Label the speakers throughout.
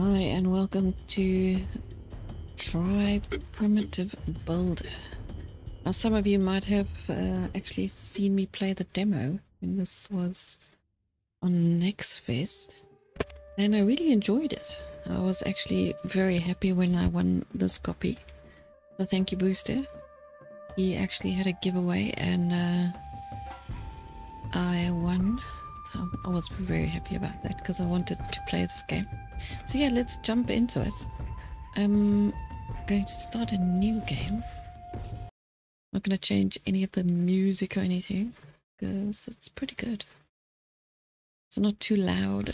Speaker 1: Hi, and welcome to Tribe Primitive Builder. Now, some of you might have uh, actually seen me play the demo when this was on NextFest, and I really enjoyed it. I was actually very happy when I won this copy. So thank you, Booster. He actually had a giveaway, and uh, I won. So I was very happy about that because I wanted to play this game. So yeah, let's jump into it. I'm going to start a new game. I'm Not going to change any of the music or anything because it's pretty good. It's not too loud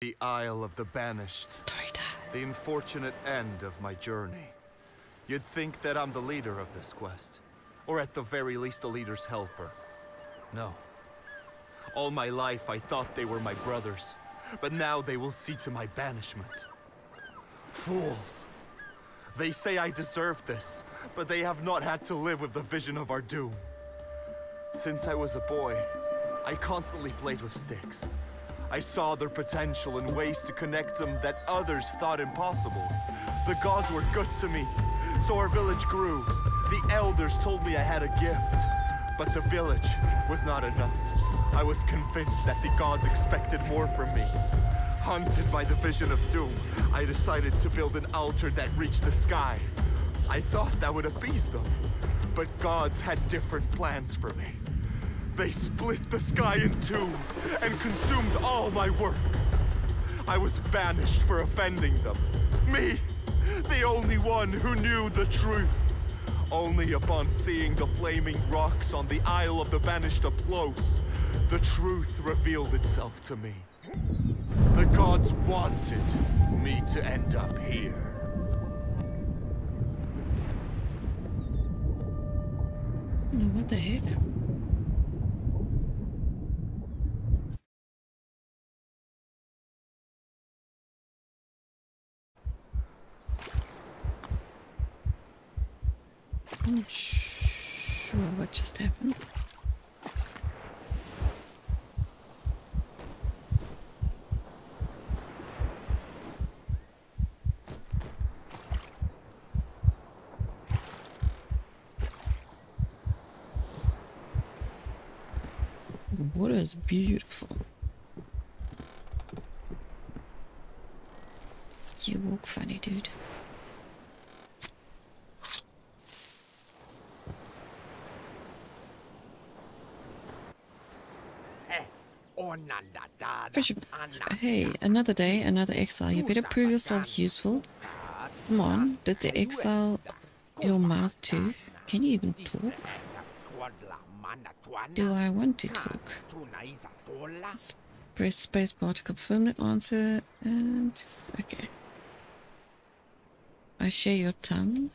Speaker 2: The Isle of the Banished,
Speaker 1: story time.
Speaker 2: the unfortunate end of my journey. You'd think that I'm the leader of this quest, or at the very least the leader's helper. No. All my life I thought they were my brothers, but now they will see to my banishment. Fools! They say I deserve this, but they have not had to live with the vision of our doom. Since I was a boy, I constantly played with sticks. I saw their potential and ways to connect them that others thought impossible. The gods were good to me, so our village grew. The elders told me I had a gift, but the village was not enough. I was convinced that the gods expected more from me. Haunted by the vision of doom, I decided to build an altar that reached the sky. I thought that would appease them, but gods had different plans for me. They split the sky in two and consumed all my work. I was banished for offending them. Me, the only one who knew the truth. Only upon seeing the flaming rocks on the Isle of the Banished up close, the truth revealed itself to me. The gods wanted me to end up here.
Speaker 1: What the heck? I'm sure what just happened. The water is beautiful. You walk funny, dude. Hey, another day, another exile. You better prove yourself useful. Come on, did the exile your mouth too? Can you even talk? Do I want to talk? Press spacebar to confirm the answer. And just, okay. I share your tongue.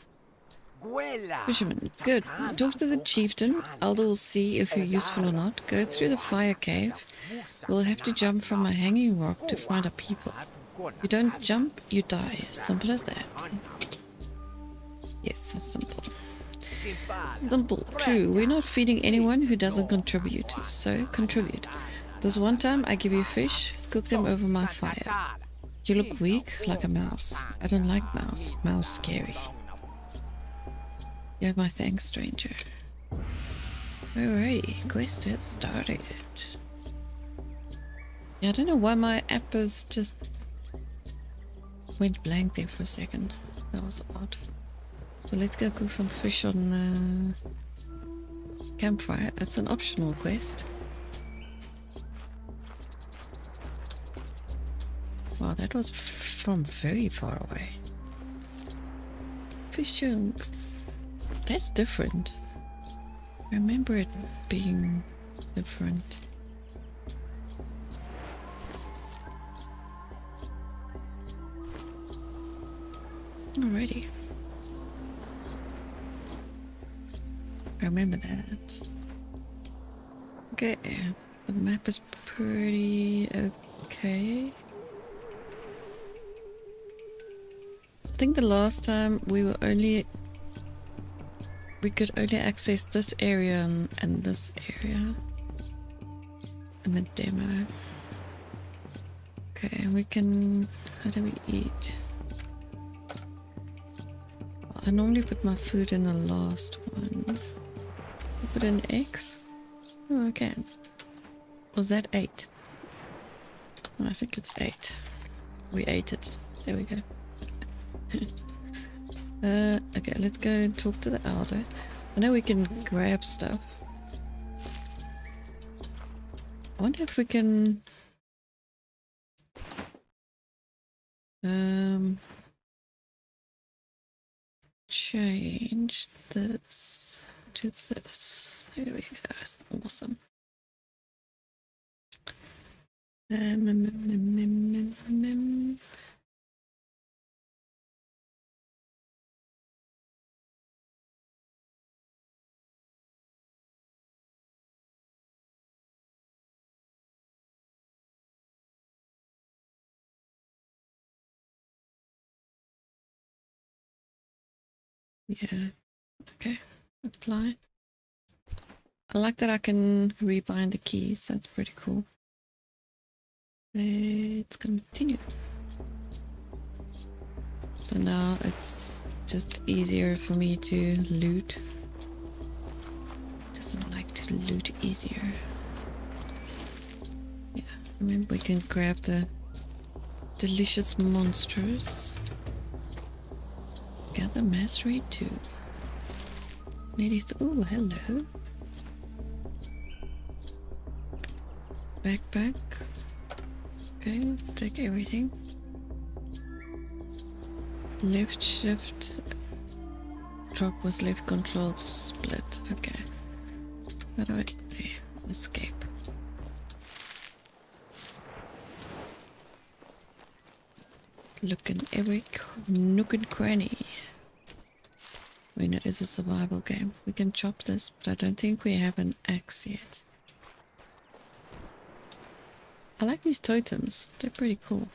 Speaker 1: Fisherman, good. Talk to the chieftain. Elder will see if you're useful or not. Go through the fire cave. We'll have to jump from a hanging rock to find our people. You don't jump, you die. Simple as that. Yes, that's simple. Simple. True. We're not feeding anyone who doesn't contribute. So contribute. This one time I give you fish, cook them over my fire. You look weak, like a mouse. I don't like mouse. Mouse scary. You have my thanks, stranger. Alrighty, quest has started. Yeah, I don't know why my app is just went blank there for a second. That was odd. So let's go cook some fish on the campfire. That's an optional quest. Wow, that was from very far away. Fish chunks. That's different. I remember it being different. Alrighty. Remember that. Okay, the map is pretty okay. I think the last time we were only we could only access this area and, and this area in the demo. Okay, we can. How do we eat? I normally put my food in the last one. Put in X? Oh, I can. Was that eight? I think it's eight. We ate it. There we go. uh, okay, let's go and talk to the elder. I know we can grab stuff. I wonder if we can... Um, change this to this. There we go. That's Awesome. Um, um, um, um, Yeah. Okay. Apply. I like that I can rebind the keys. That's pretty cool. Let's continue. So now it's just easier for me to loot. Doesn't like to loot easier. Yeah, remember we can grab the delicious monsters. Gather mastery too. Ladies, oh hello. Backpack. Okay, let's take everything. Left shift. Drop with left control to split. Okay. How do I escape? Look in every nook and cranny. I mean, it is a survival game. We can chop this, but I don't think we have an axe yet. I like these totems. They're pretty cool.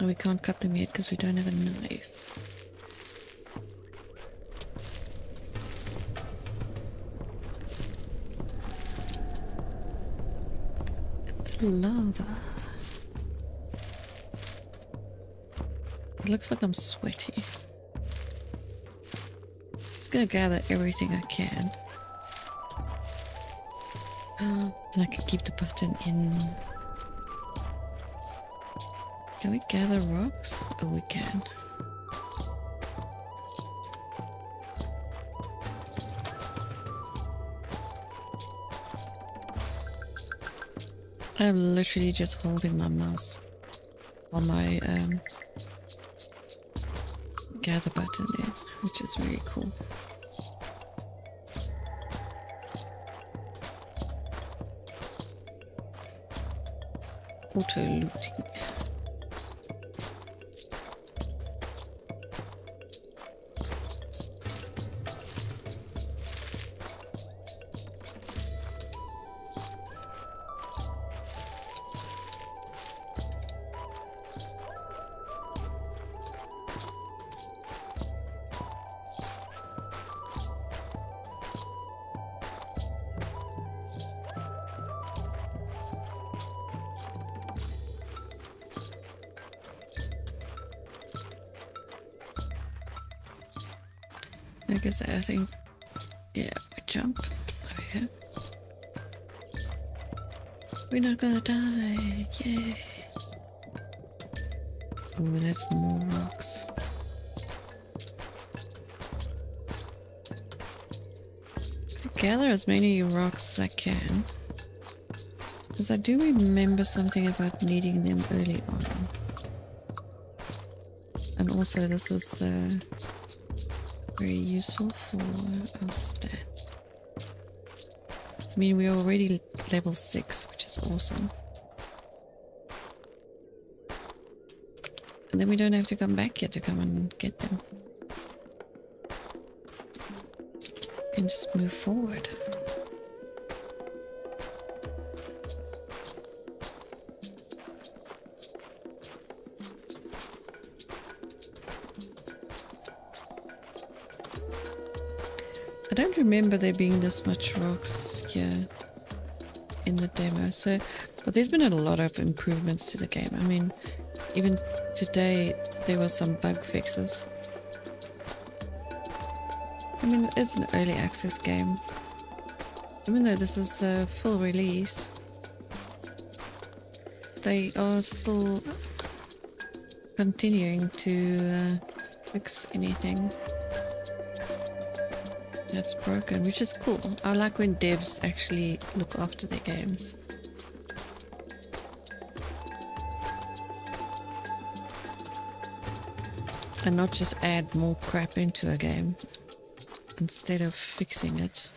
Speaker 1: Oh, we can't cut them yet because we don't have a knife. Lava. It looks like I'm sweaty. Just gonna gather everything I can. and I can keep the button in can we gather rocks? Oh, we can. I'm literally just holding my mouse on my um, gather button in, which is really cool. Auto looting. There's more rocks. Gather as many rocks as I can. Because I do remember something about needing them early on. And also this is uh, very useful for our stat. I mean we're already level 6, which is awesome. then we don't have to come back yet to come and get them. We can just move forward. I don't remember there being this much rocks here in the demo, so but there's been a lot of improvements to the game. I mean, even today there were some bug fixes. I mean, it's an early access game. Even though this is a full release, they are still continuing to uh, fix anything that's broken, which is cool. I like when devs actually look after their games. And not just add more crap into a game instead of fixing it.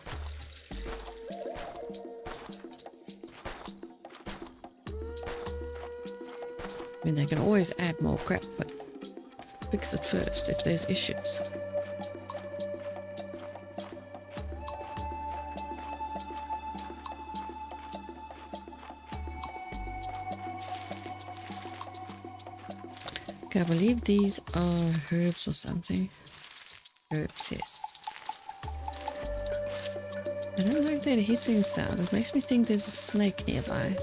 Speaker 1: I mean, they can always add more crap, but fix it first if there's issues. I believe these are herbs or something. Herbs, yes. I don't like that hissing sound. It makes me think there's a snake nearby.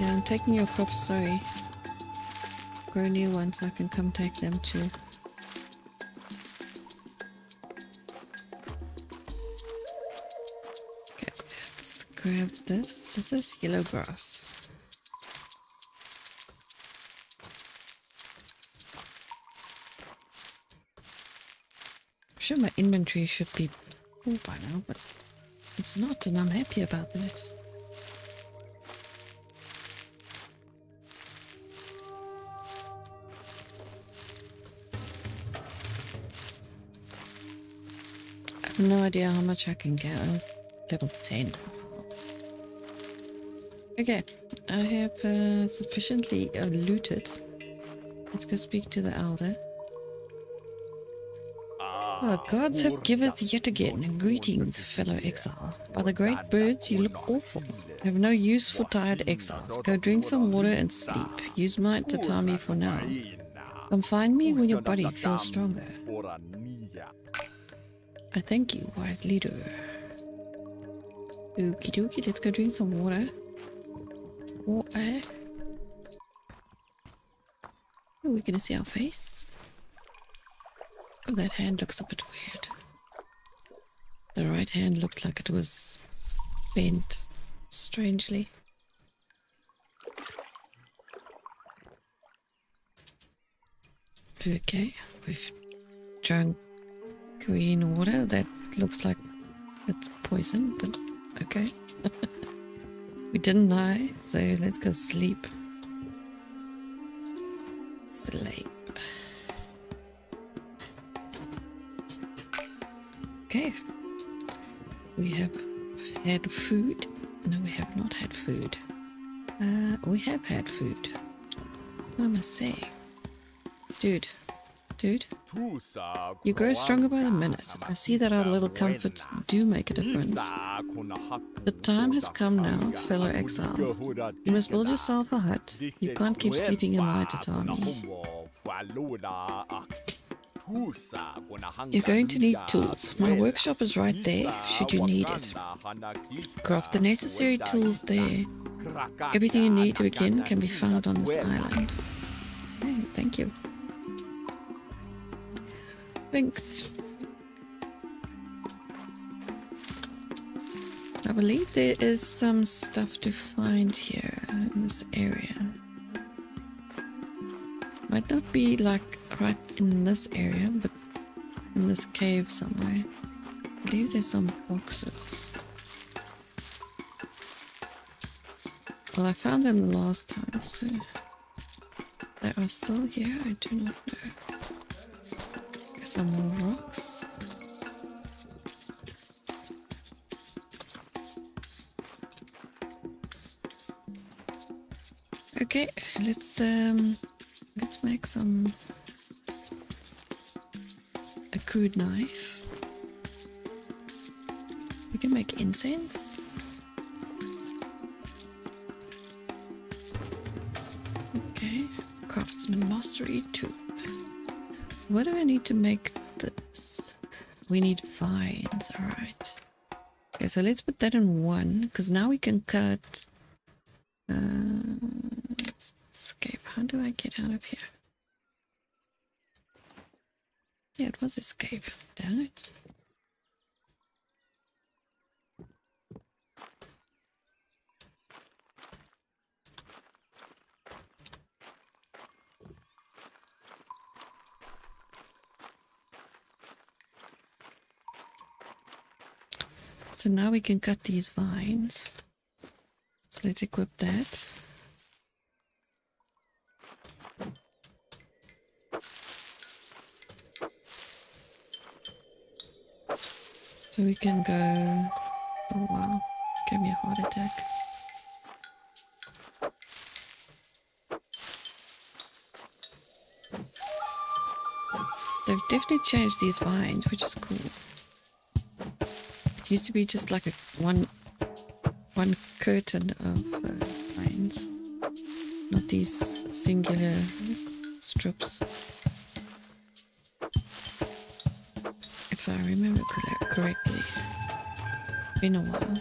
Speaker 1: Yeah, I'm taking your crops, sorry. Grow new ones so I can come take them too. Okay, let's grab this. This is yellow grass. Sure my inventory should be full by now, but it's not and I'm happy about that. I have no idea how much I can get. I'm level 10. Okay, I have uh, sufficiently uh, looted. Let's go speak to the elder. Our gods have giveth yet again. Greetings, fellow exile. By the great birds, you look awful. I Have no use for tired exiles. Go drink some water and sleep. Use tie me for now. Come find me when your body feels stronger. I thank you, wise leader. Okie dokie, let's go drink some water. Water. Are we gonna see our face? That hand looks a bit weird. The right hand looked like it was bent strangely. Okay, we've drunk green water. That looks like it's poison, but okay. we didn't die, so let's go sleep. Sleep. Okay. We have had food. No, we have not had food. Uh, we have had food. What am I saying? Dude. Dude. You grow stronger by the minute. I see that our little comforts do make a difference. The time has come now, fellow exile. You must build yourself a hut. You can't keep sleeping in my tatami. You're going to need tools. My workshop is right there, should you need it. Craft the necessary tools there. Everything you need to begin can be found on this island. Hey, thank you. Thanks. I believe there is some stuff to find here in this area. Might not be like right in this area, but in this cave somewhere. I believe there's some boxes. Well, I found them the last time, so they are still here. I do not know. Some more rocks. Okay, let's um let's make some a crude knife. We can make incense. Okay, craftsman mastery two. What do I need to make this? We need vines, alright. Okay, so let's put that in one, because now we can cut... Uh, let's escape. How do I get out of here? Yeah, Damn it. So now we can cut these vines. So let's equip that. So we can go... Oh wow, gave me a heart attack. They've definitely changed these vines, which is cool. It used to be just like a one one curtain of uh, vines, not these singular strips. If I remember correctly, been a while.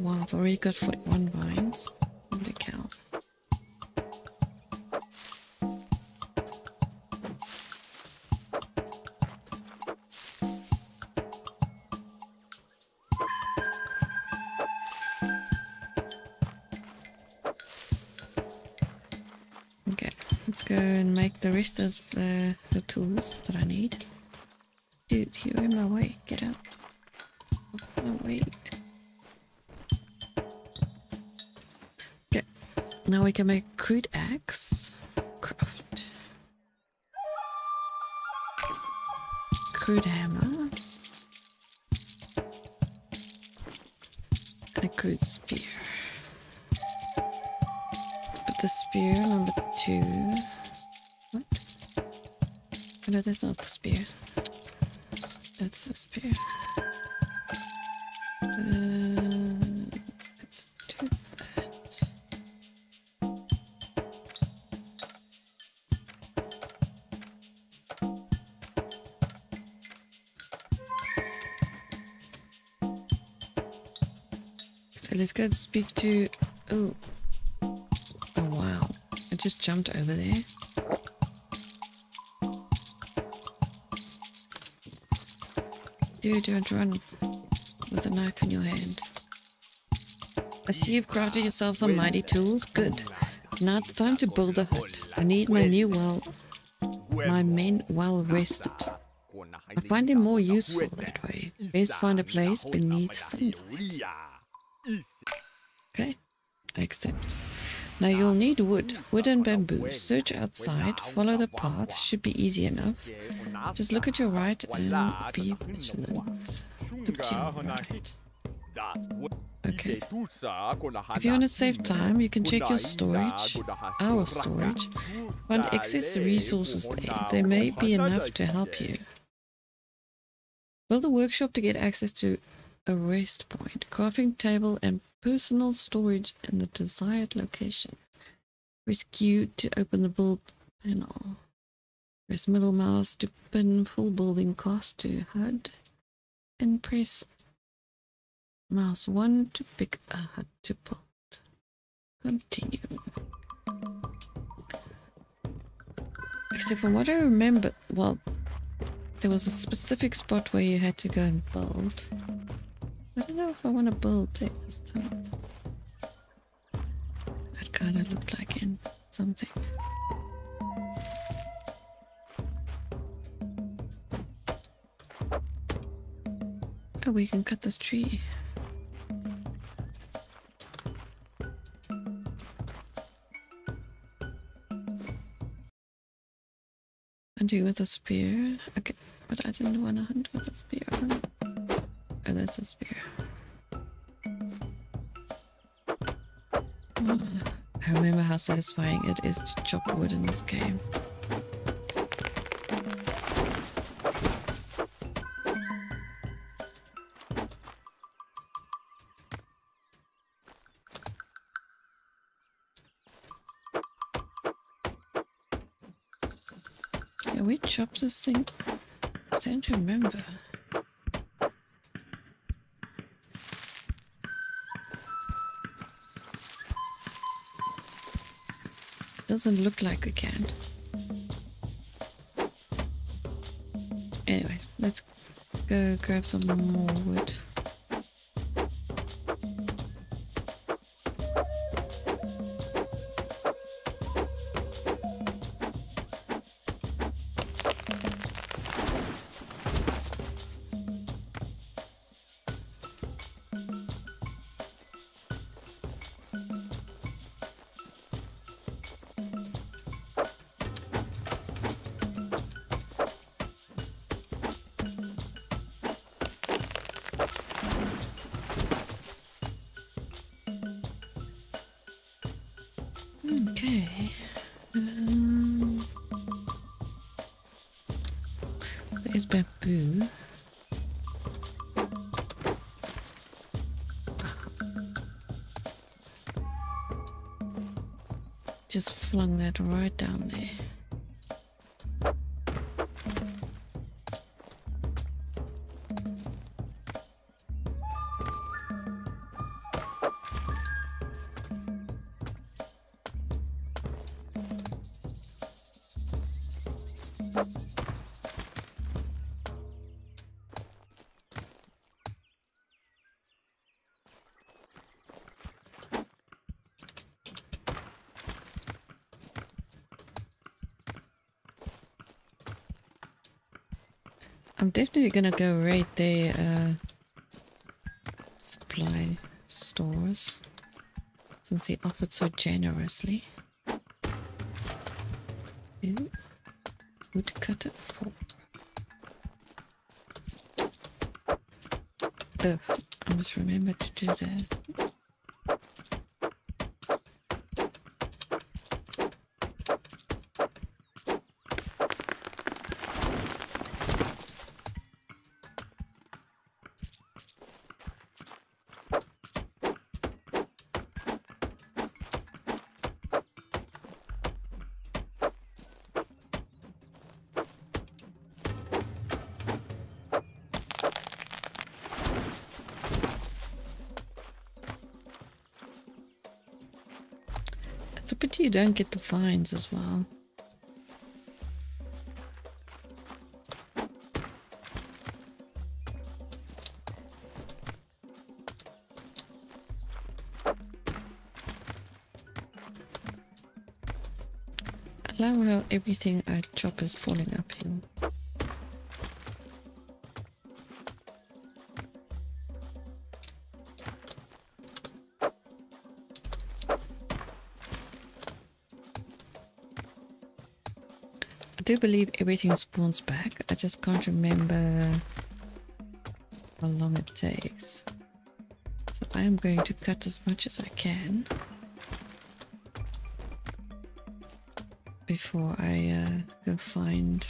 Speaker 1: Wow, I've already got 41 the rest of the, tools that I need. Dude, you're in my way. Get out. My way. Okay, now we can make crude axe. Craft. Crude hammer. And a crude spear. Put the spear number two. Oh, no, that's not the spear. That's the spear. Uh, let's do that. So let's go speak to. Oh. Oh wow. I just jumped over there. Dude, don't run with a knife in your hand. I see you've crafted yourself some mighty tools. Good. Now it's time to build a hut. I need my new well, my men well rested. I find them more useful that way. Best find a place beneath sunlight. Okay, I accept. Now you'll need wood, wood and bamboo. Search outside, follow the path, should be easy enough. Just look at your right and be vigilant. Look to your right. Okay. If you want to save time, you can check your storage, our storage, find excess resources there. They may be enough to help you. Build a workshop to get access to a rest point, crafting table, and personal storage in the desired location. Rescue to open the build panel. Press middle mouse to pin full building cost to HUD. And press mouse 1 to pick a HUD to build. Continue. Except from what I remember, well, there was a specific spot where you had to go and build. I don't know if I want to build it this time. That kind of looked like in something. Oh, we can cut this tree. Hunting with a spear. Okay, but I didn't want to hunt with a spear. Oh, that's a spear. I remember how satisfying it is to chop wood in this game. Chopped this thing. I don't remember. Doesn't look like we can. Anyway, let's go grab some more wood. I'm definitely gonna go raid their uh, supply stores since he offered so generously. Ooh, woodcutter. Oh, I must remember to do that. Don't get the vines as well. Love how everything I chop is falling uphill. Do believe everything spawns back. I just can't remember how long it takes. So I am going to cut as much as I can before I uh, go find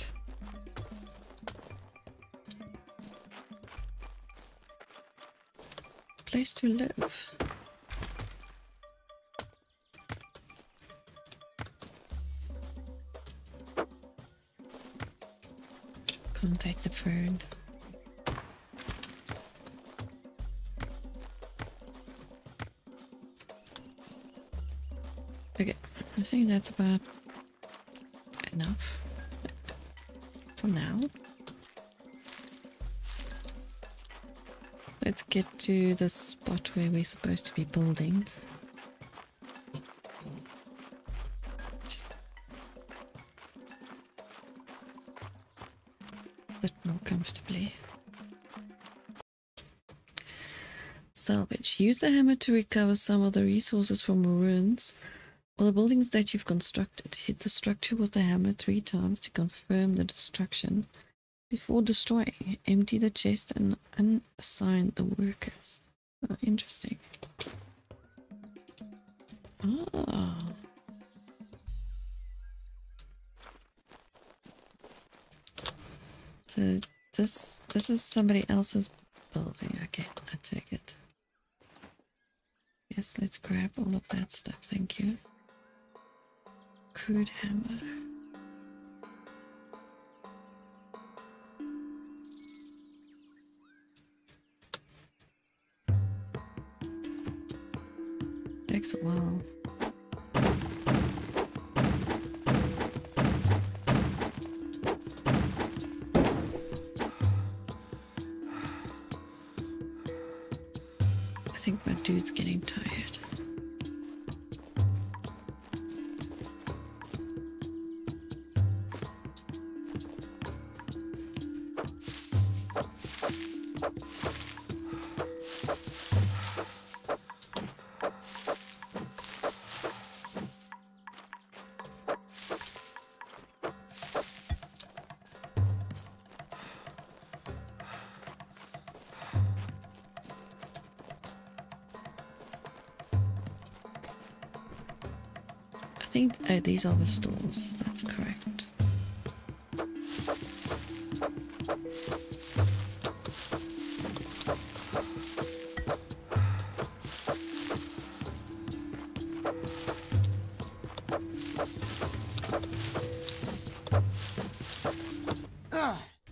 Speaker 1: place to live. Can't the fern. Okay, I think that's about enough for now. Let's get to the spot where we're supposed to be building. Use the hammer to recover some of the resources from ruins or the buildings that you've constructed. Hit the structure with the hammer three times to confirm the destruction before destroying. Empty the chest and unassign the workers. Oh, interesting. Oh. So this this is somebody else's building. Okay, I take it. Yes, let's grab all of that stuff. Thank you. Crude hammer. Takes a while. Dude's getting tired. These are the stores. That's correct.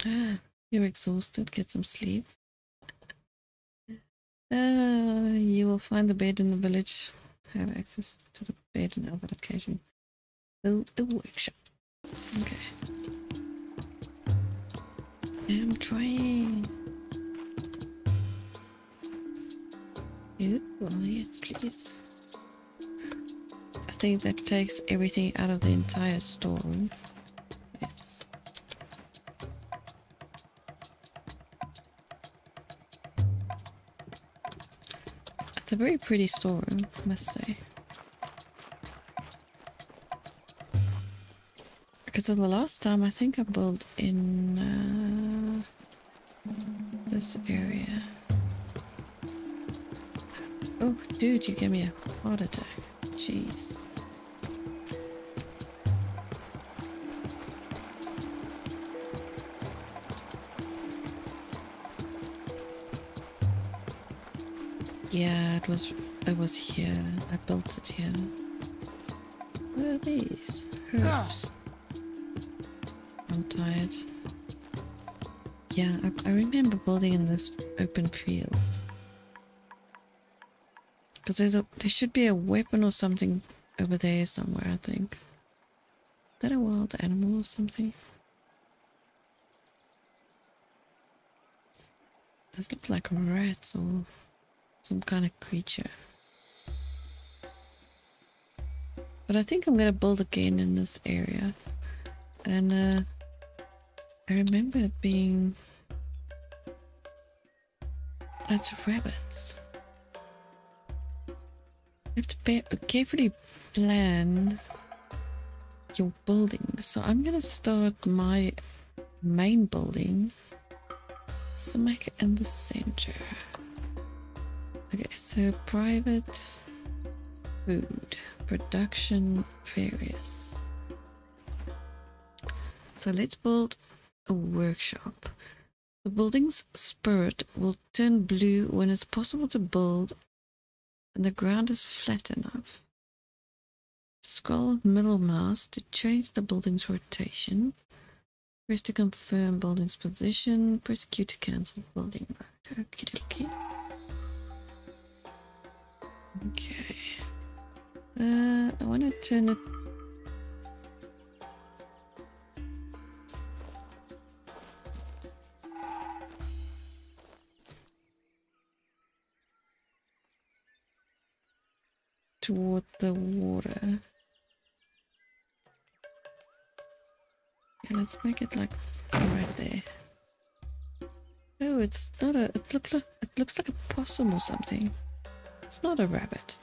Speaker 1: You're exhausted. Get some sleep. Uh, you will find the bed in the village. Have access to the bed in other location. Build a workshop. Okay. I'm trying. Oh, yes, please. I think that takes everything out of the entire storeroom. Yes. It's a very pretty storeroom, I must say. Because the last time, I think I built in uh, this area. Oh, dude, you gave me a heart attack. Jeez. Yeah, it was it was here. I built it here. What are these? Herbs. I'm tired. Yeah, I, I remember building in this open field. Because there's a there should be a weapon or something over there somewhere, I think. Is that a wild animal or something? Those look like rats or some kind of creature. But I think I'm gonna build again in this area. And uh I remember it being it's rabbits. You have to be carefully plan your building. So I'm gonna start my main building smack in the center. Okay, so private food production various. So let's build a workshop. The building's spirit will turn blue when it's possible to build and the ground is flat enough. Scroll middle mouse to change the building's rotation. Press to confirm building's position. Press Q to cancel building mode. Okay, okay. Okay. Uh, I want to turn it. Toward the water. Yeah, let's make it like right there. Oh, it's not a. It look look. It looks like a possum or something. It's not a rabbit.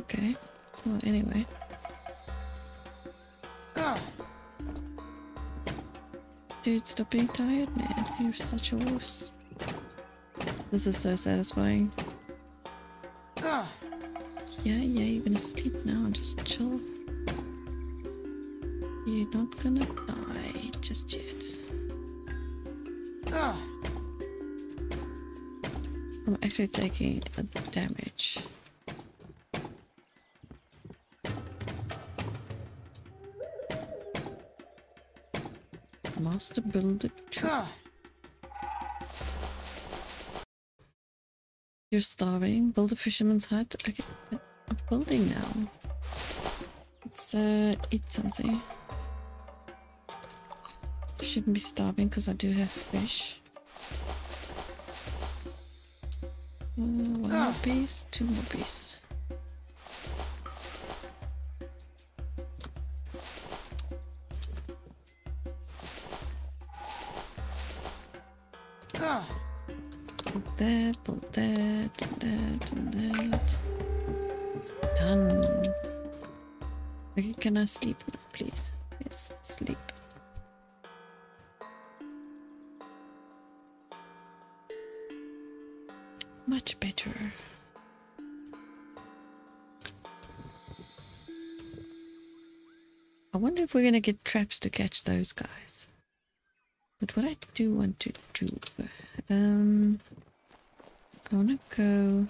Speaker 1: Okay. Well, anyway. Dude, stop being tired, man. You're such a wuss. This is so satisfying. Yeah, yeah, you're gonna sleep now. And just chill. You're not gonna die just yet. Ah. I'm actually taking a damage. Master Builder Trap. Ah. You're starving. Build a fisherman's hut. Okay, building now. Let's uh, eat something. Shouldn't be starving because I do have fish. Uh, one more piece, two more piece. Sleep now, please? Yes, sleep. Much better. I wonder if we're gonna get traps to catch those guys. But what I do want to do, um, I want to go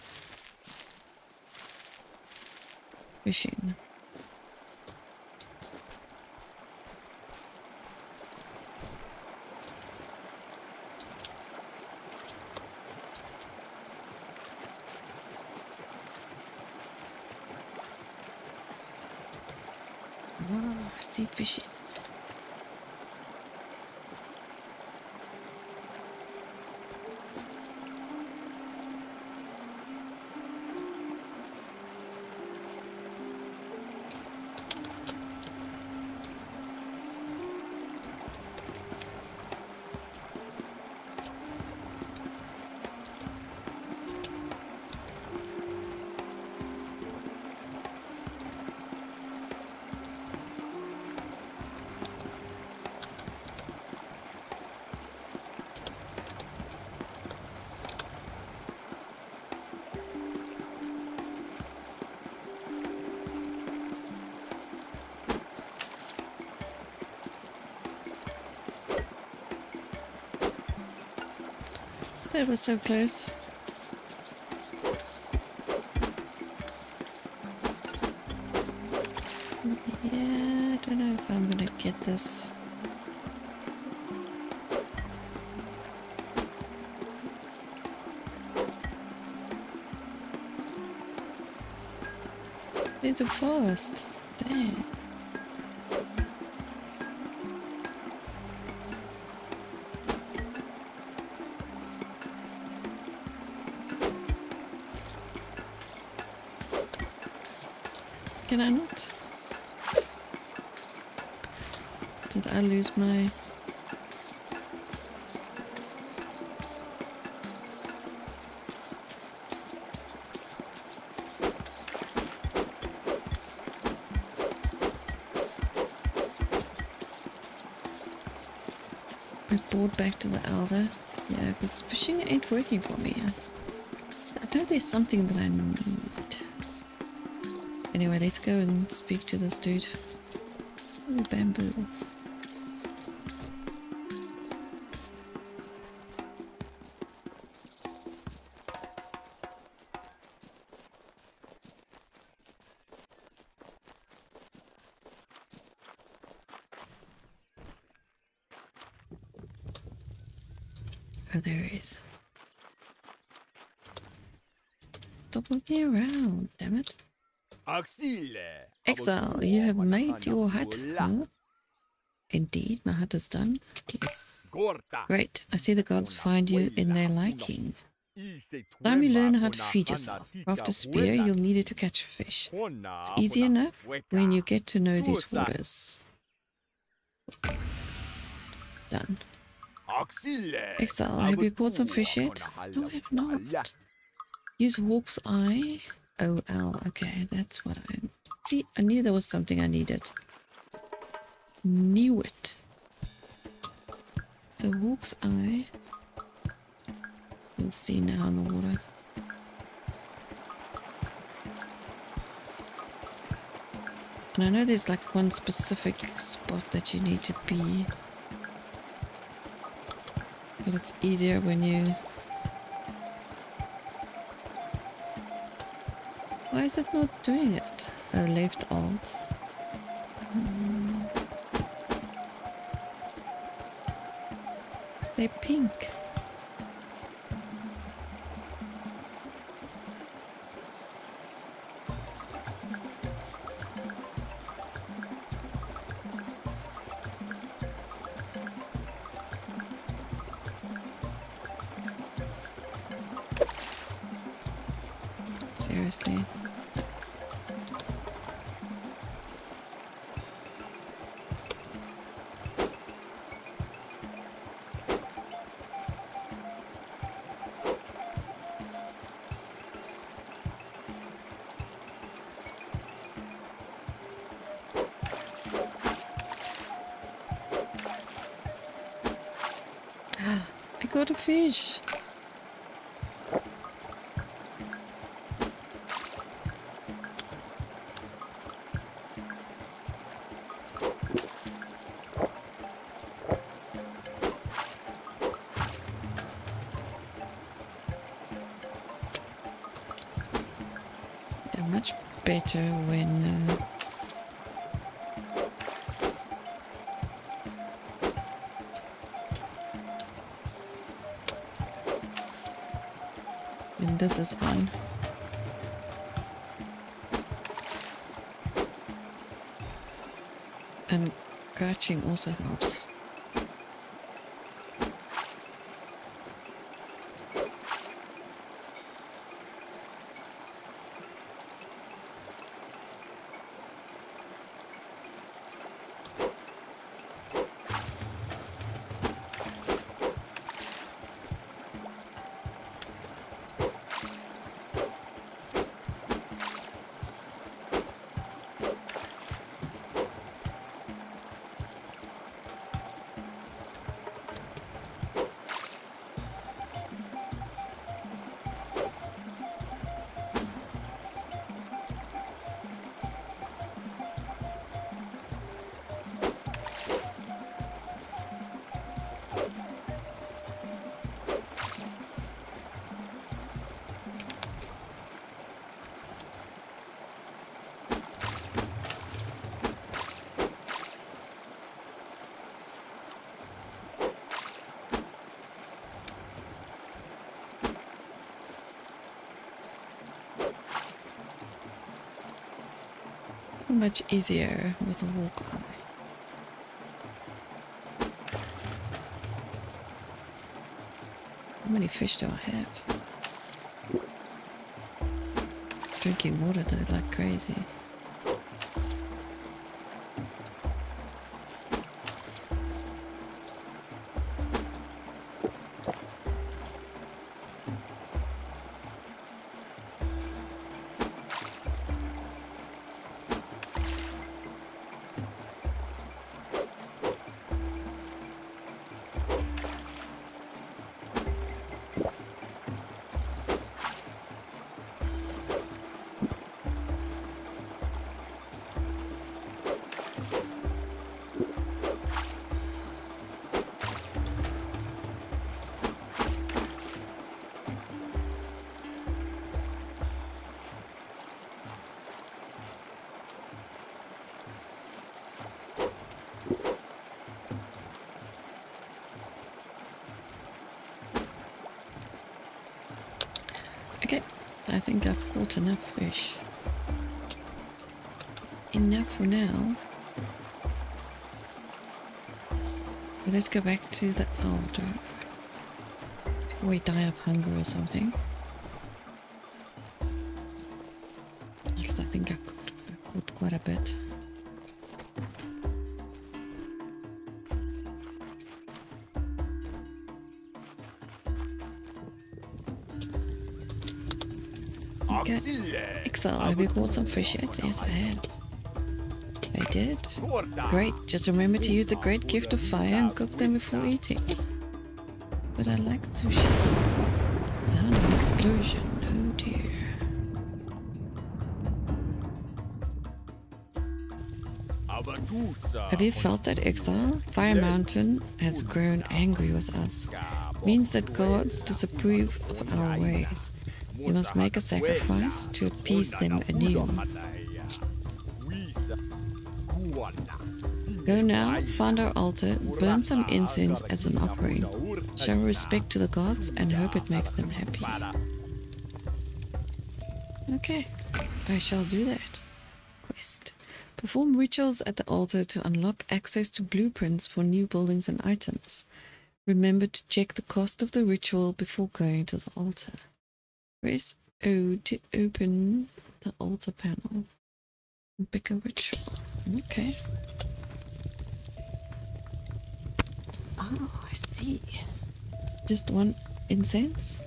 Speaker 1: fishing. Oh, I That was so close. Yeah, I don't know if I'm gonna get this. It's a forest. Damn. Lose my... Report back to the elder. Yeah, because fishing ain't working for me. I know there's something that I need. Anyway, let's go and speak to this dude. Ooh, bamboo. Exile, you have made your hut. Huh? Indeed, my hut is done. Yes. Great. I see the gods find you in their liking. Time you learn how to feed yourself. Craft a spear, you'll need it to catch fish. It's easy enough when you get to know these waters. Done. Exile, have you caught some fish yet? No, I have not. Use Hawk's Eye. OL. Okay, that's what I... See, I knew there was something I needed. Knew it. So Hawk's Eye. You'll see now in the water. And I know there's like one specific spot that you need to be. But it's easier when you... Why is it not doing it? Oh, left alt. Hmm. They're pink. Seriously. A fish. Yeah, much better when uh, this is on. And crouching also helps. Much easier with a walk eye. How many fish do I have? Drinking water though like crazy. Think I've caught enough fish. Enough for now. Let's go back to the altar. Before we die of hunger or something. Caught some fish yet? Yes, I had. I did. Great. Just remember to use the great gift of fire and cook them before eating. But I like sushi. Sound of an explosion. Oh dear. Have you felt that exile? Fire Mountain has grown angry with us. Means that gods disapprove of our ways. You must make a sacrifice to appease them anew. Go now, find our altar, burn some incense as an offering. Show respect to the gods and hope it makes them happy. Okay, I shall do that. Quest. Perform rituals at the altar to unlock access to blueprints for new buildings and items. Remember to check the cost of the ritual before going to the altar. Press O to open the altar panel. Pick a ritual. Okay. Oh, I see. Just one incense?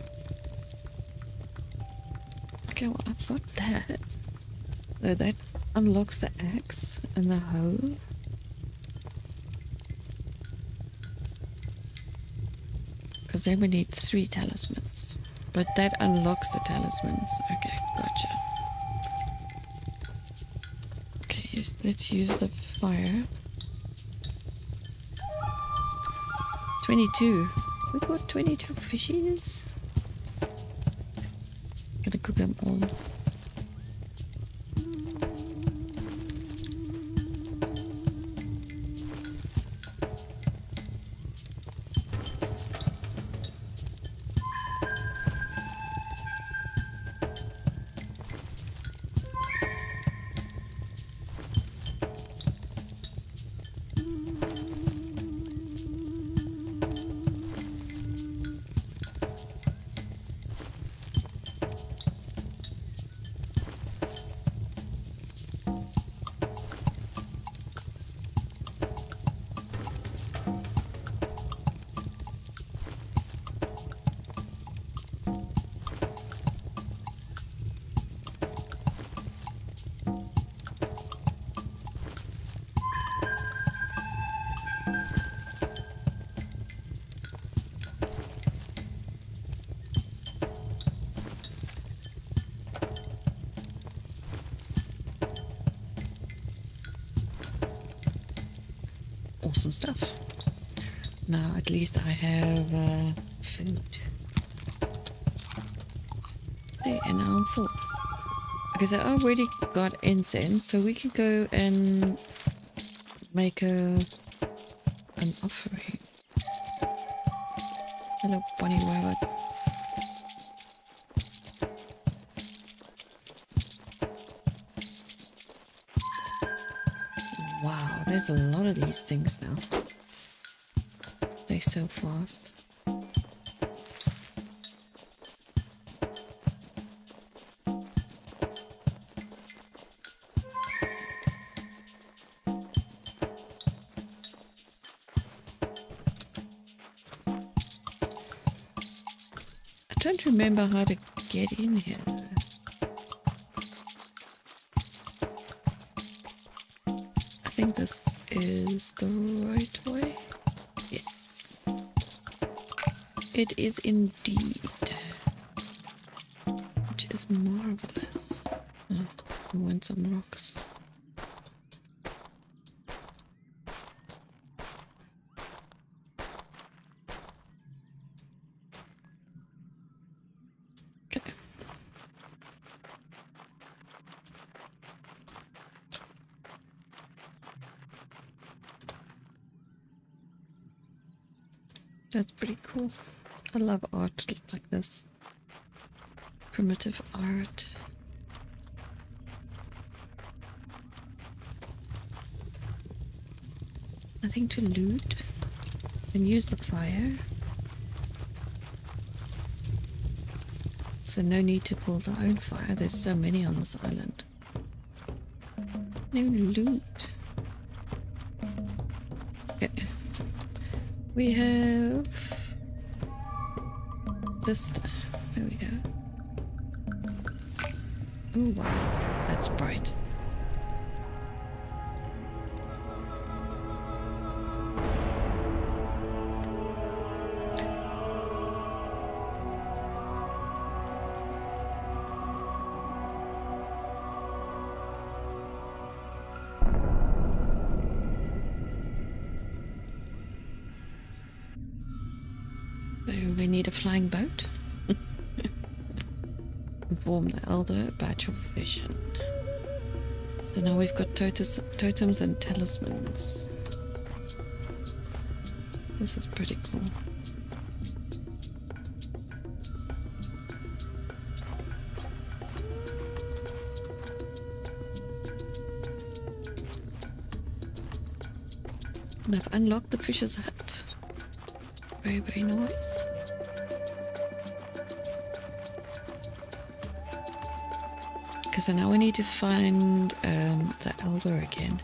Speaker 1: Okay, well, I've got that. So that unlocks the axe and the hoe. Because then we need three talismans. But that unlocks the talismans. Okay, gotcha. Okay, let's use the fire. 22. We got 22 fishes. Gotta cook them all. Awesome stuff. Now at least I have uh, food. There, and now I'm full. Okay, so I already got incense, so we can go and make a an offering. Hello, bunny rabbit. There's a lot of these things now. They're so fast. I don't remember how to get in here. I think this is the right way. Yes. It is indeed. Which is marvelous. Uh, oh, I want some rocks. That's pretty cool. I love art like this. Primitive art. Nothing to loot. And use the fire. So no need to build our own fire. There's so many on this island. No loot. We have this. There we go. Oh wow, that's bright. Vision. So now we've got totes, totems and talismans. This is pretty cool. And I've unlocked the fisher's hut. Very, very nice. Because now we need to find um, the elder again.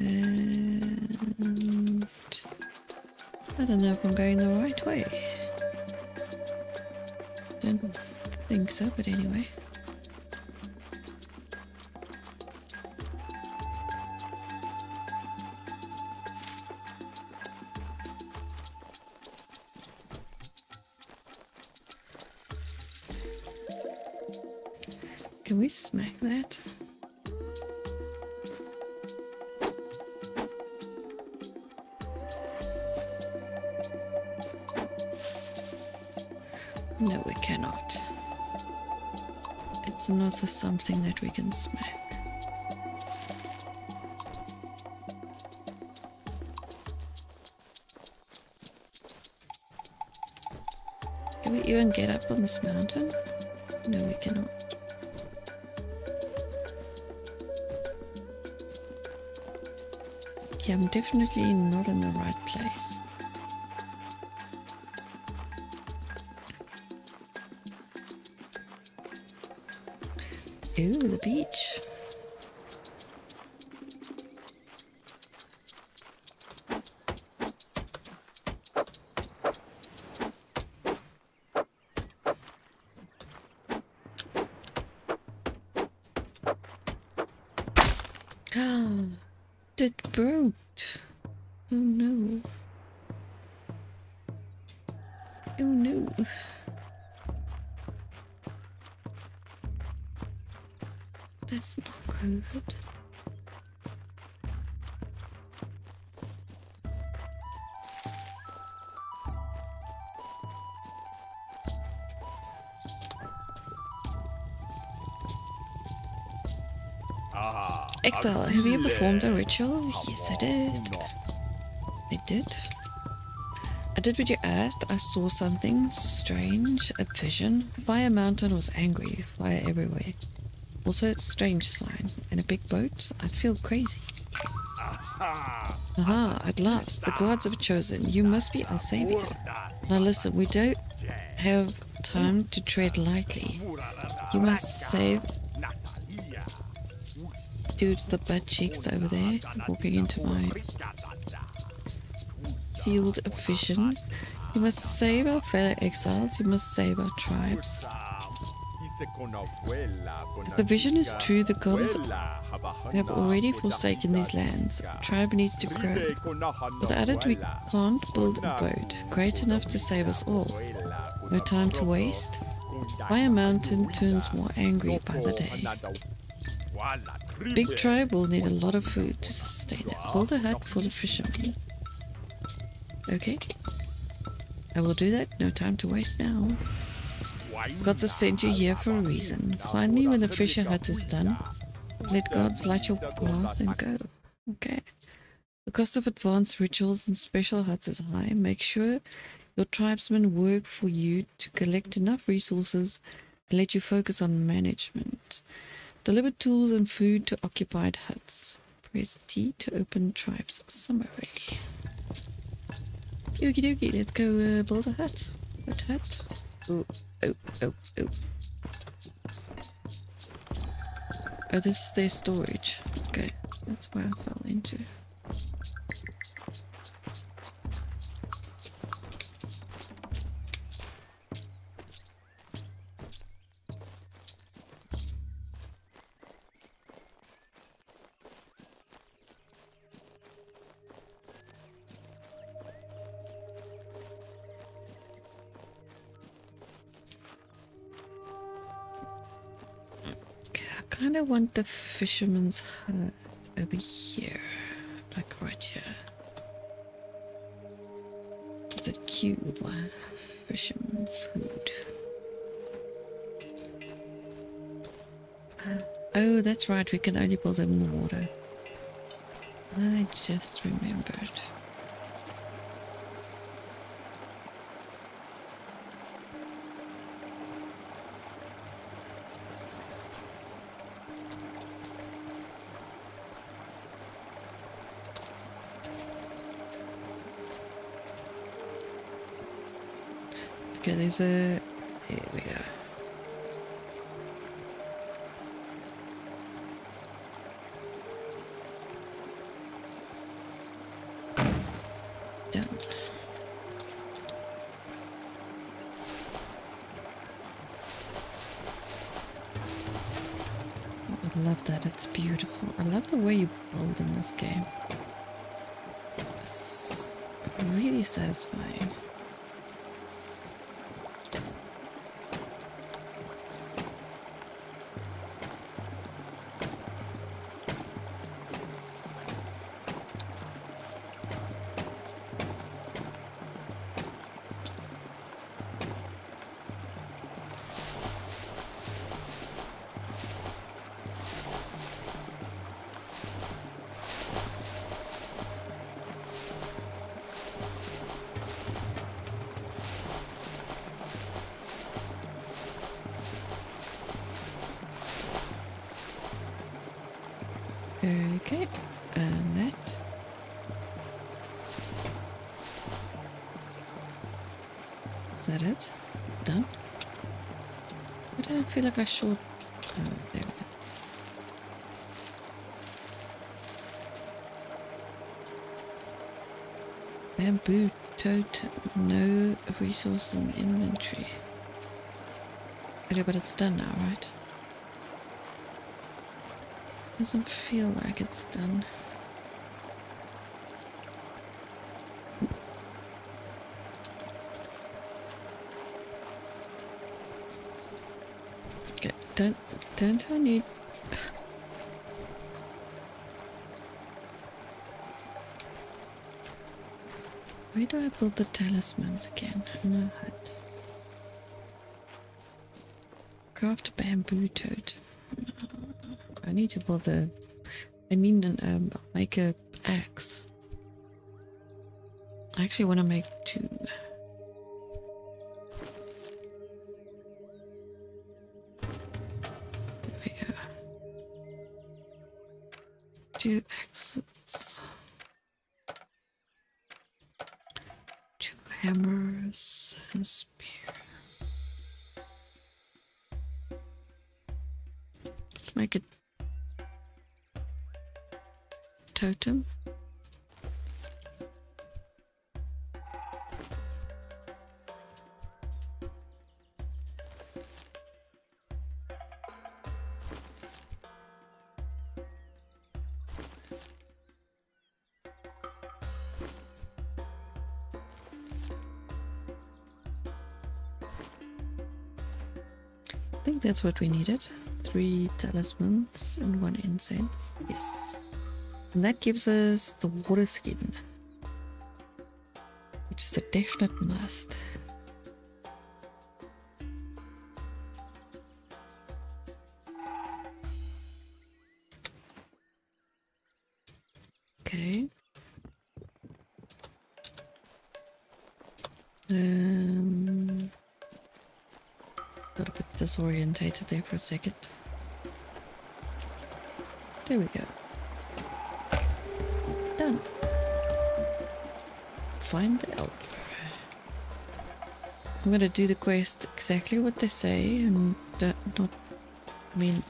Speaker 1: And I don't know if I'm going the right way. Don't think so, but anyway. It's not a something that we can smack. Can we even get up on this mountain? No, we cannot. Yeah, I'm definitely not in the right place. The beach. Exile, have you performed a ritual? Yes, I did. I did. I did what you asked. I saw something strange, a vision. Fire Mountain was angry, fire everywhere. Also, a strange sign, and a big boat. I feel crazy.
Speaker 3: Ah,
Speaker 1: Aha, at last, the gods have chosen. You must be our savior. Now listen, we don't have time to tread lightly. You must save. Dude the butt cheeks over there, walking into my field of vision. You must save our fellow exiles. You must save our tribes.
Speaker 3: If
Speaker 1: the vision is true, the gods have already forsaken these lands. Tribe needs to grow. Without it, we can't build a boat great enough to save us all. No time to waste. Fire Mountain turns more angry by the day. Big tribe will need a lot of food to sustain it. Build a hut for the fishermen. Okay. I will do that. No time to waste now. Gods have sent you here for a reason. Find me when the fisher hut is done. Let gods light your path and go. Okay. The cost of advanced rituals and special huts is high. Make sure your tribesmen work for you to collect enough resources and let you focus on management. Deliver tools and food to occupied huts. Press T to open tribe's summary. Okie dokie, let's go uh, build a hut. What hut? Oh, oh, oh, oh. Oh, this is their storage. Okay, that's where I fell into. Want the fisherman's hut over here. like right here. It's a cube. Fisherman food. Uh, oh, that's right. We can only build it in the water. I just remembered. Okay, there's a. There we go. Done. I love that. It's beautiful. I love the way you build in this game. It's really satisfying. Like I. Oh, there we go. Bamboo tote, no resources in inventory. Okay, but it's done now, right? Doesn't feel like it's done. Okay, don't don't I need Where do I build the talismans again? No hut. Craft a bamboo toad. I need to build a. I mean, an, um, make a axe. I actually want to make two. I think that's what we needed. Three talismans and one incense. Yes. And that gives us the water skin. Which is a definite must. Okay. Um, got a bit disorientated there for a second. There we go. Find the elder. I'm gonna do the quest exactly what they say and uh, not. I mean,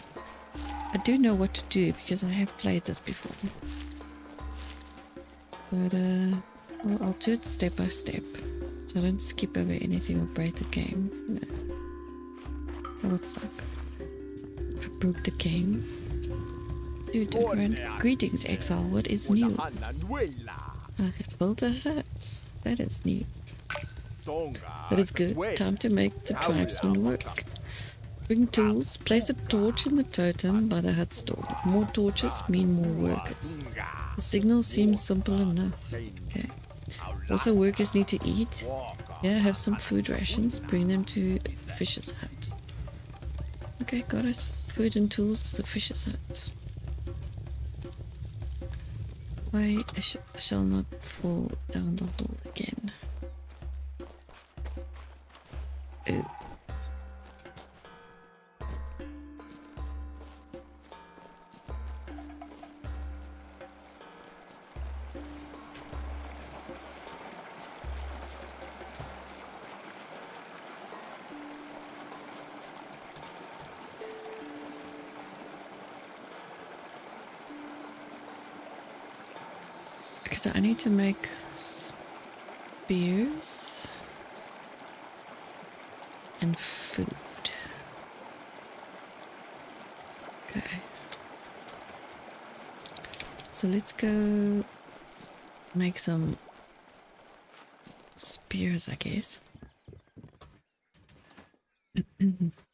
Speaker 1: I do know what to do because I have played this before. But uh, I'll, I'll do it step by step, so I don't skip over anything or break the game. No. That would suck. If I broke the game. Do different. Greetings, Exile. What is new? I built a hut. That is new. That is good. Time to make the tribesmen work. Bring tools. Place a torch in the totem by the hut store. More torches mean more workers. The signal seems simple enough. Okay. Also, workers need to eat. Yeah, have some food rations. Bring them to the Fisher's hut. Okay, got it. Food and tools to the Fisher's hut. Why I sh shall not fall down the hole again. Oh. Need to make spears and food. Okay. So let's go make some spears, I guess.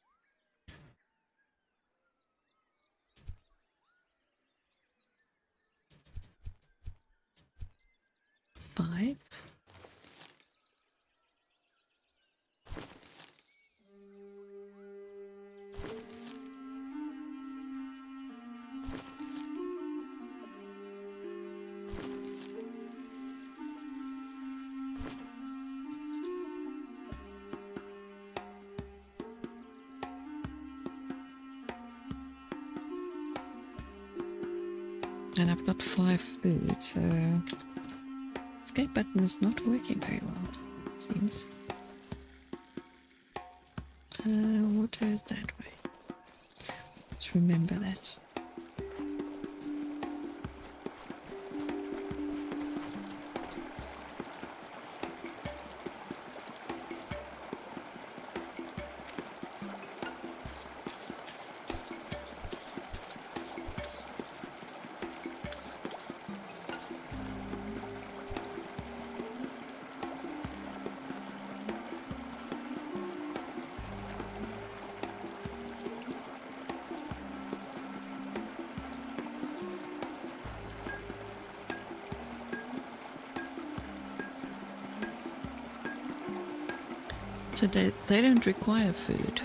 Speaker 1: Five. And I've got five food, so escape button is not working very well, it seems. Uh, water is that way. Let's remember that. So they, they don't require food.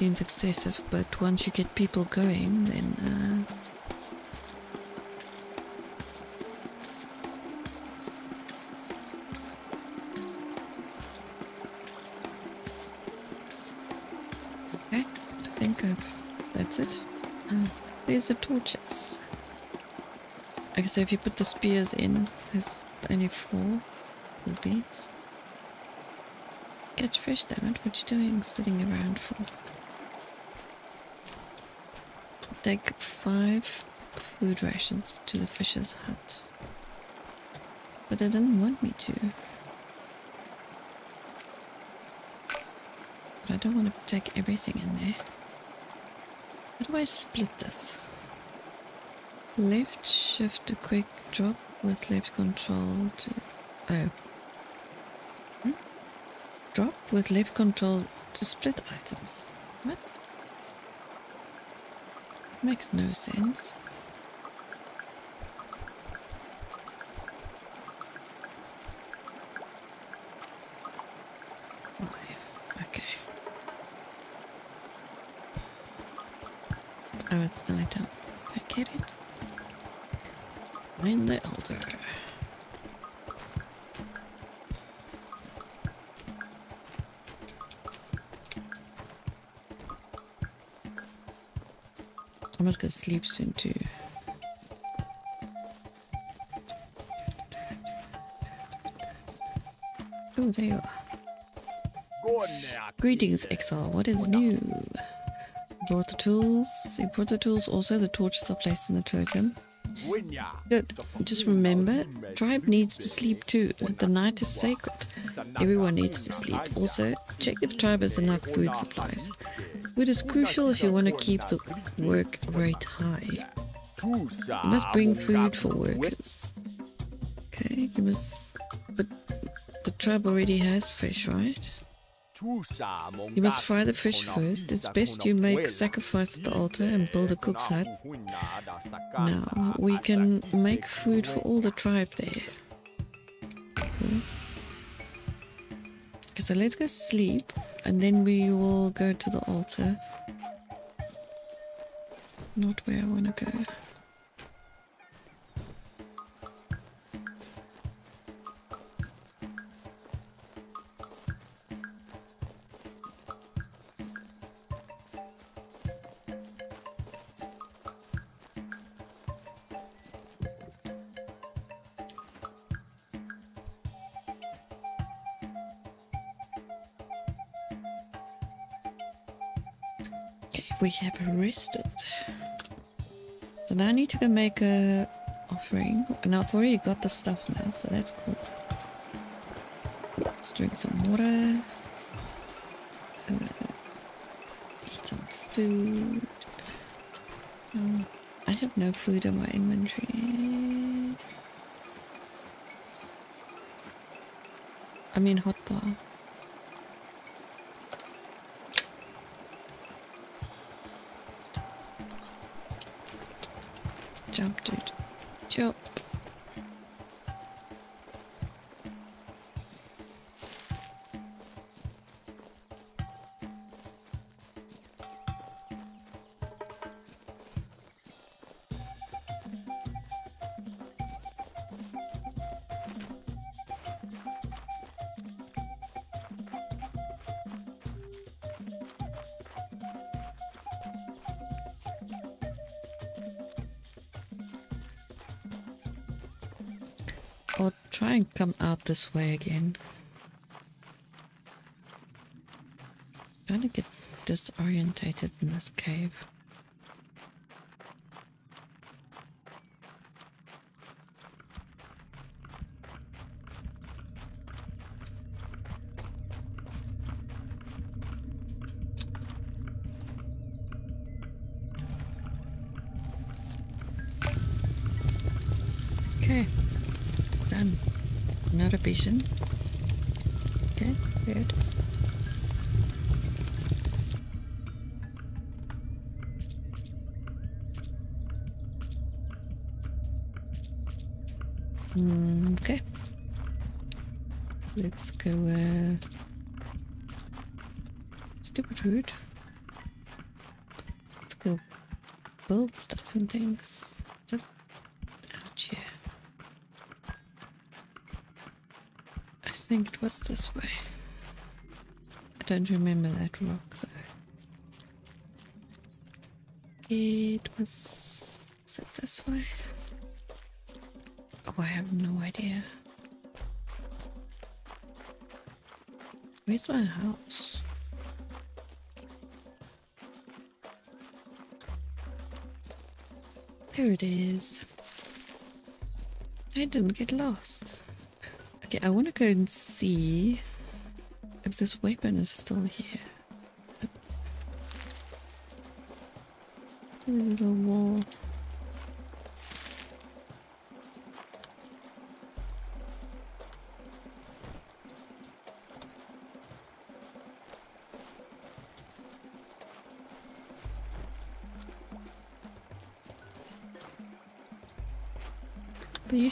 Speaker 1: Seems excessive, but once you get people going, then. Uh, okay, I think I've, that's it. Uh, there's the torches. I so if you put the spears in, there's only four beads. Catch fish, damn it. What you doing sitting around for? Take five food rations to the fisher's hut. But they didn't want me to. But I don't want to take everything in there. How do I split this? Left shift to quick drop with left control to... Oh. Hmm? Drop with left control to split items. What? Makes no sense. Five. Okay. Oh, it's night time. I get it. Find the elder. I must go sleep soon too. Oh, there you are. Greetings, Exile. What is new? brought the tools. You brought the tools. Also, the torches are placed in the totem. Good. Just remember, tribe needs to sleep too. The night is sacred. Everyone needs to sleep. Also, check if tribe has enough food supplies. Food is crucial if you want to keep the work rate high. You must bring food for workers. Okay, you must... But the tribe already has fish, right? You must fry the fish first. It's best you make sacrifice at the altar and build a cook's hut. Now, we can make food for all the tribe there. Okay, so let's go sleep and then we will go to the altar. Not where I want to go. We have rested. So now I need to go make a offering. Now I've already got the stuff now, so that's cool. Let's drink some water. Uh, eat some food. Oh, I have no food in my inventory. I mean hot bar. This way again. I'm Trying to get disorientated in this cave. Stupid route. Let's go build stuff and things. So, ouch, yeah. I think it was this way. I don't remember that rock though. It was. Was it this way? Oh, I have no idea. Where's my house? There it is. I didn't get lost. Okay, I want to go and see if this weapon is still here. There's a wall.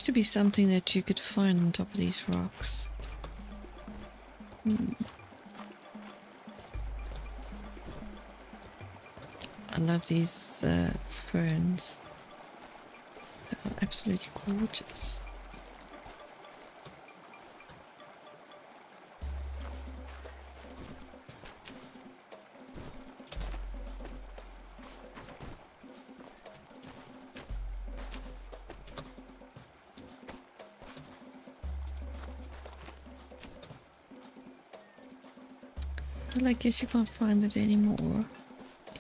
Speaker 1: To be something that you could find on top of these rocks. Hmm. I love these uh, ferns. They are absolutely gorgeous. I guess you can't find it anymore.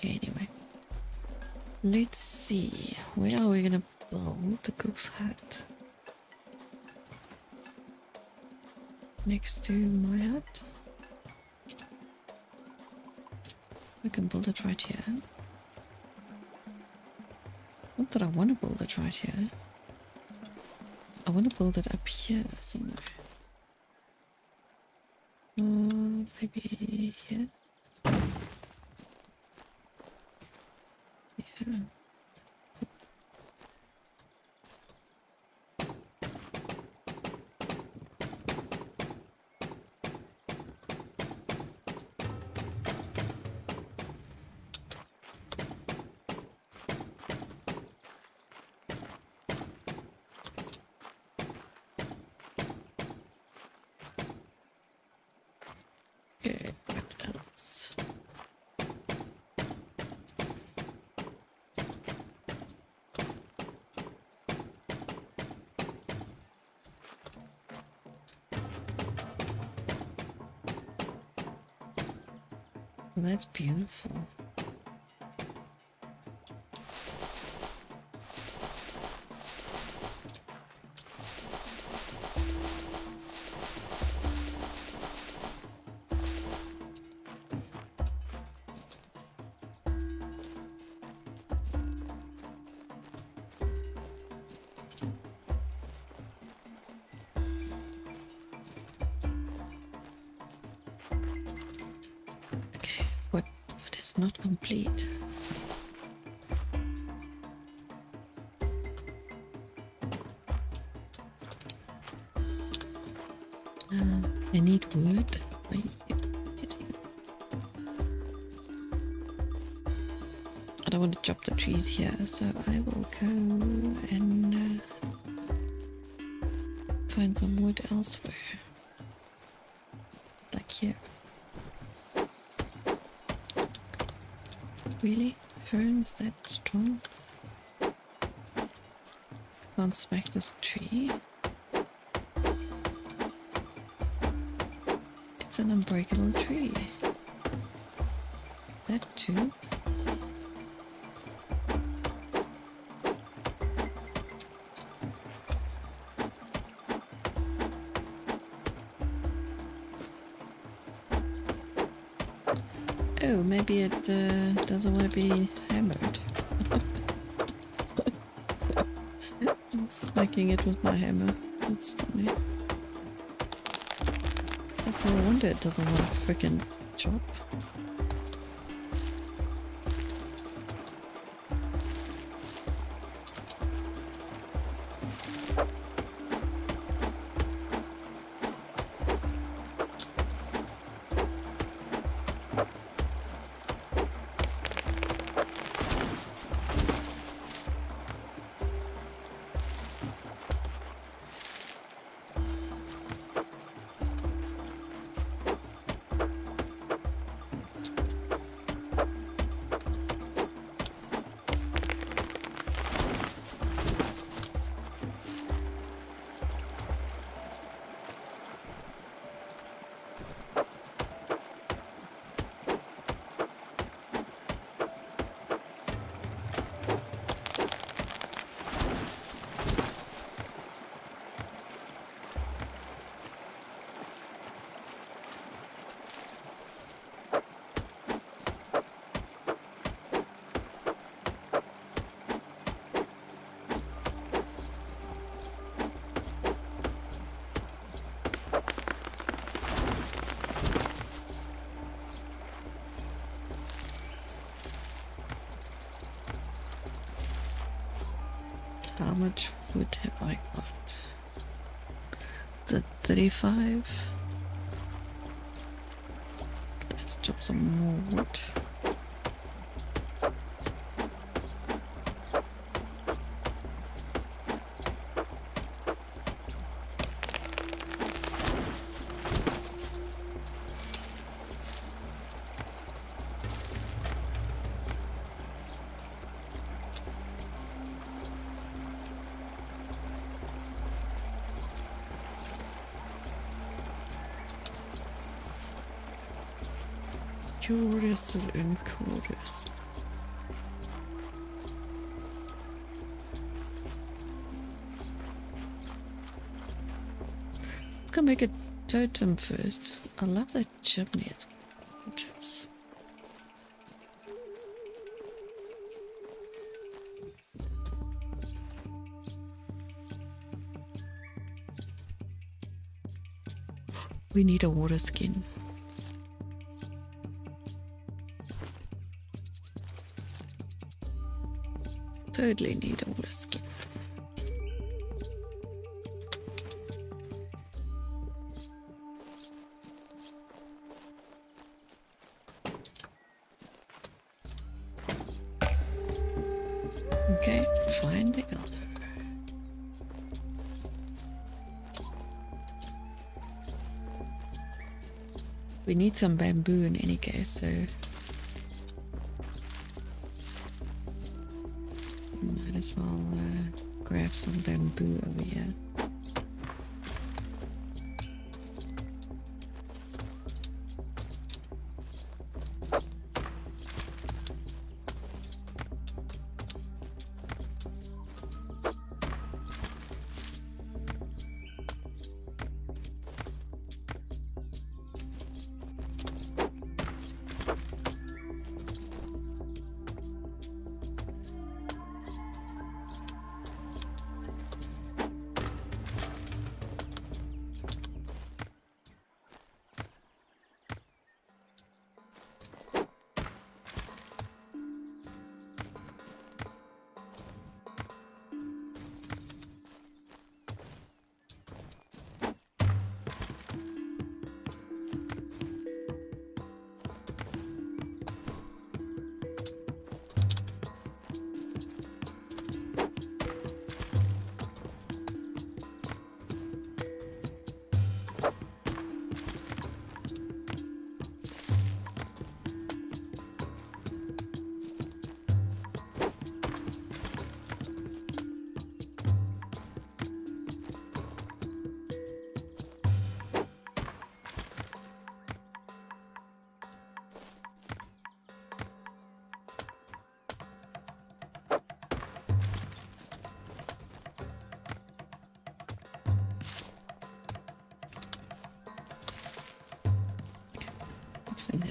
Speaker 1: Anyway. Let's see. Where are we gonna build the cook's hut? Next to my hut? We can build it right here. Not that I want to build it right here. I want to build it up here somewhere. Well, that's beautiful. Trees here, so I will go and uh, find some wood elsewhere. Like here. Really? Ferns that strong? Can't smack this tree. It's an unbreakable tree. That too. Maybe it uh, doesn't want to be hammered. I'm smacking it with my hammer. That's funny. No wonder it doesn't want to frickin' chop. Much wood have I got? The 35? Let's chop some more wood. Let's go make a totem first. I love that chimney. It's gorgeous. We need a water skin. Totally need a skin. Okay, find the elder. We need some bamboo in any case, so as well uh, grab some bamboo over here.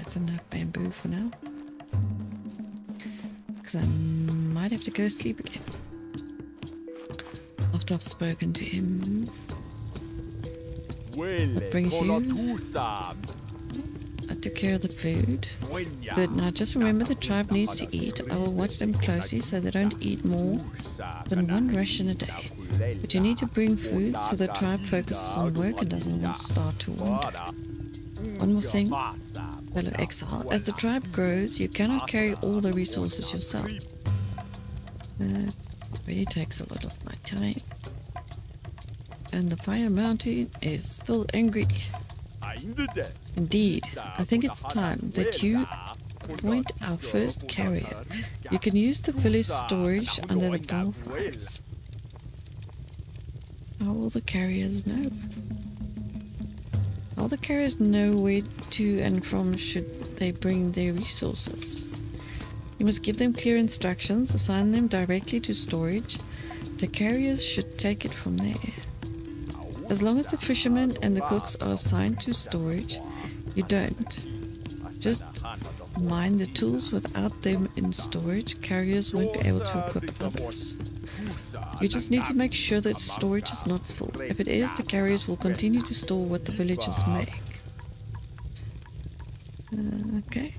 Speaker 1: That's enough bamboo for now. Because I might have to go sleep again. After I've spoken to him,
Speaker 3: Huele
Speaker 1: brings you? I took care of the food. Good, now just remember the tribe needs to eat. I will watch them closely so they don't eat more than one ration a day. But you need to bring food so the tribe focuses on work and doesn't start to wander. One more thing, fellow exile. As the tribe grows, you cannot carry all the resources yourself. That really takes a lot of my time. And the Fire Mountain is still angry. Indeed, I think it's time that you appoint our first carrier. You can use the village storage under the bonfires. How will the carriers know? The carriers know where to and from should they bring their resources? You must give them clear instructions, assign them directly to storage. The carriers should take it from there. As long as the fishermen and the cooks are assigned to storage, you don't. Just mine the tools without them in storage, carriers won't be able to equip others. You just need to make sure that storage is not full. If it is, the carriers will continue to store what the villagers make. Uh, okay.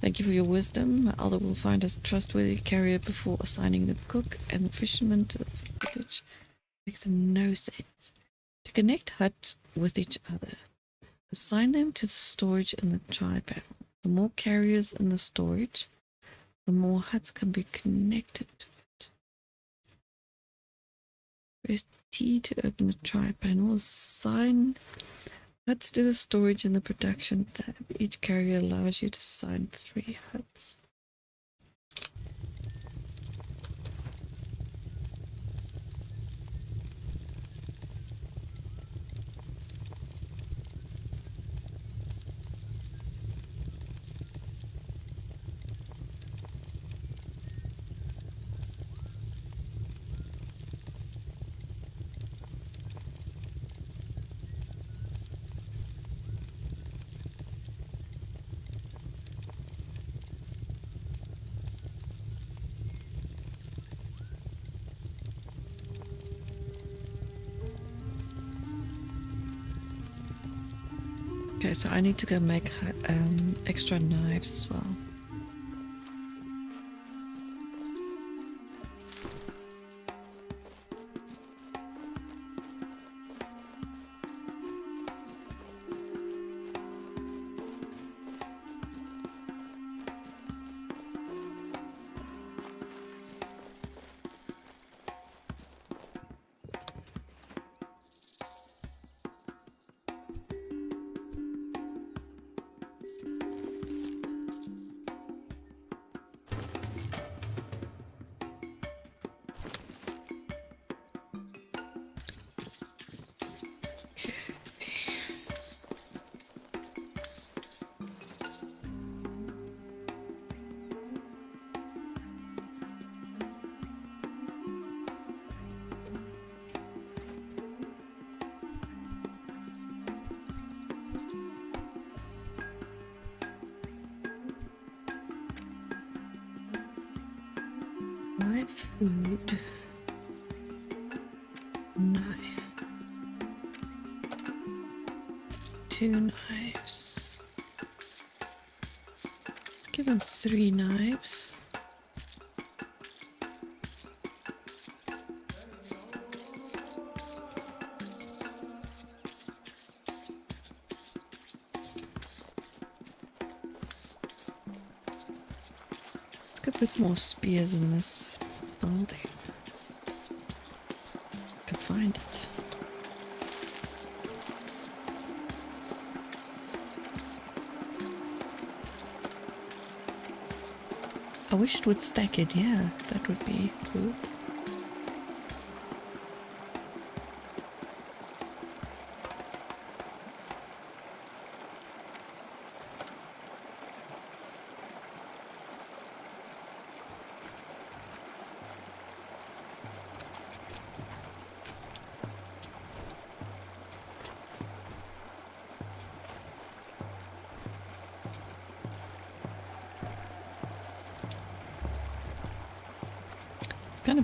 Speaker 1: Thank you for your wisdom. Elder will find us trustworthy carrier before assigning the cook and the fisherman to the village. Makes no sense. To connect huts with each other, assign them to the storage in the tribe panel. The more carriers in the storage, the more huts can be connected. Press T to open the tribe panel. Assign huts to the storage in the production tab. Each carrier allows you to assign three huts. So I need to go make um, extra knives as well. More spears in this building. I find it. I wish it would stack it, yeah, that would be cool.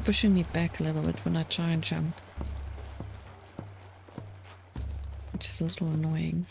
Speaker 1: Pushing me back a little bit when I try and jump. Which is a little annoying.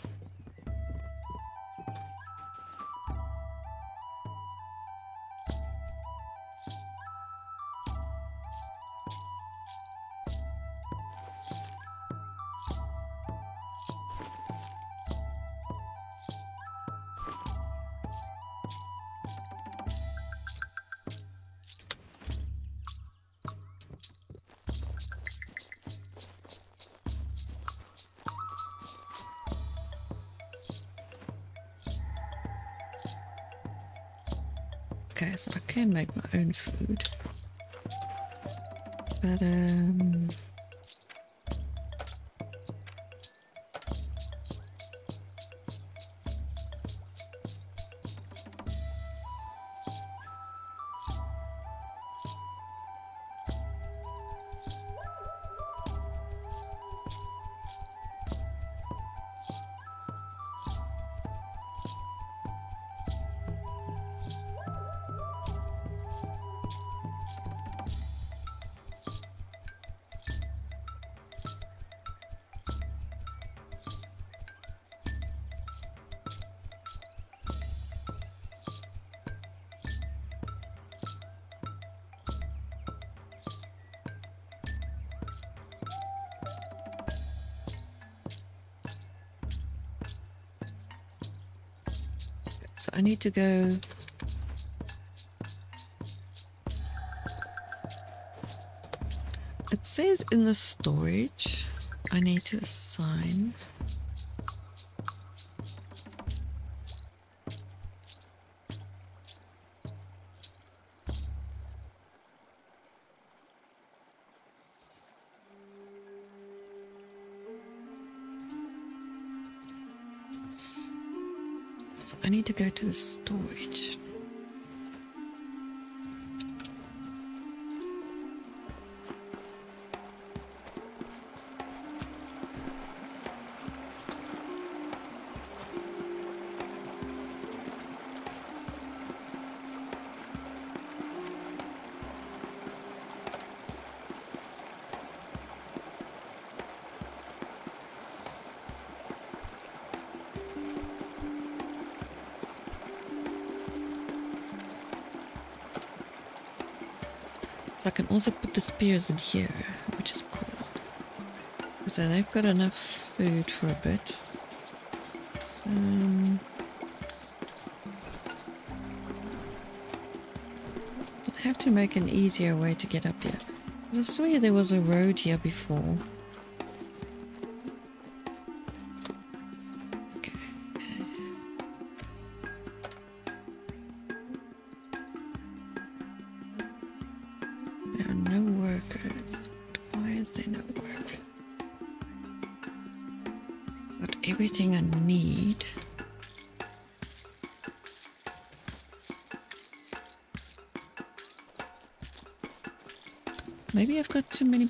Speaker 1: To go. It says in the storage I need to assign. I need to go to the storage. Also put the spears in here, which is cool. So they've got enough food for a bit. Um, I have to make an easier way to get up here. I saw there was a road here before.